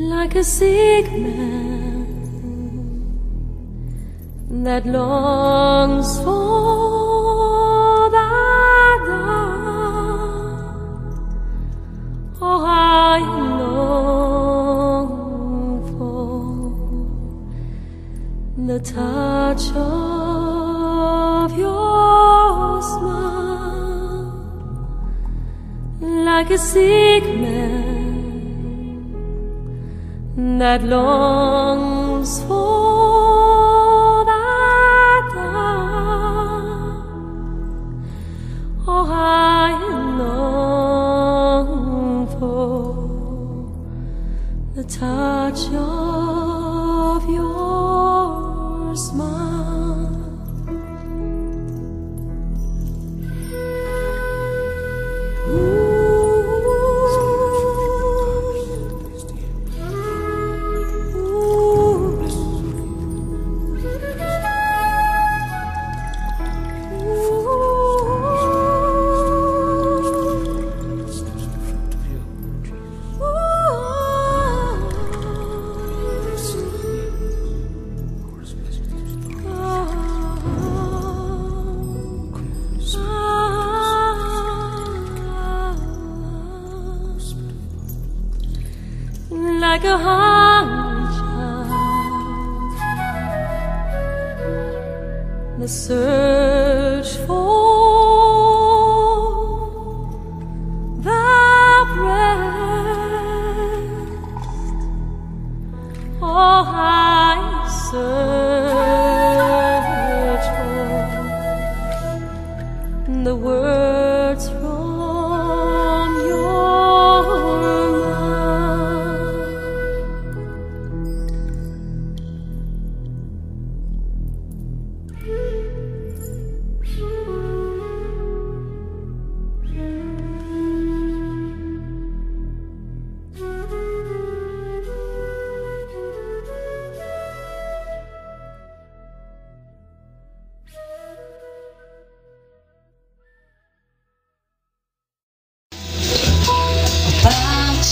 like a sick man that longs for that hour. Oh, I long for the touch of your smile like a sick man that longs for that hour. Oh, I long for the touch of A hungry child, the search for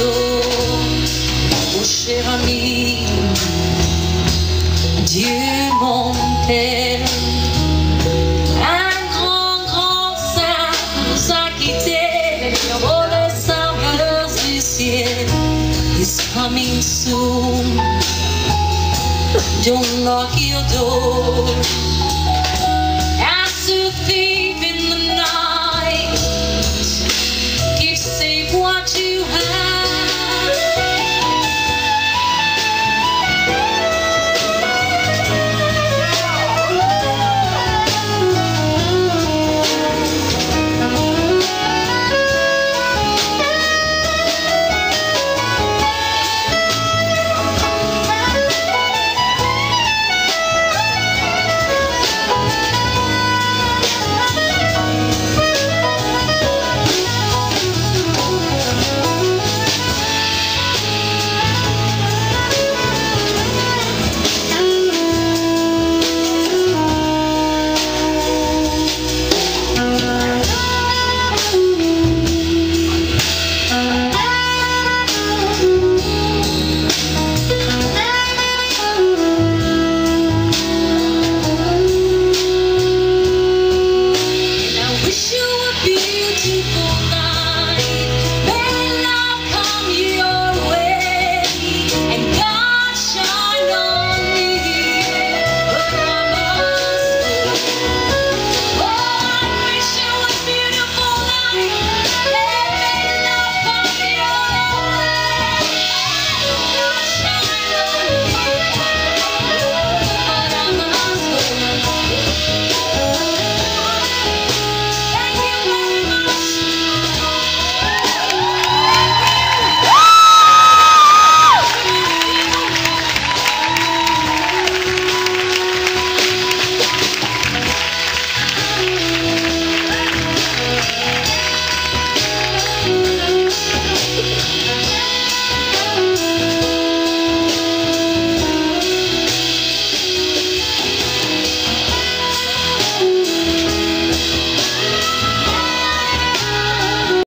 go. Oh, cher ami. Dieu mon Père. Grand, grand saint is coming soon. Don't lock your door.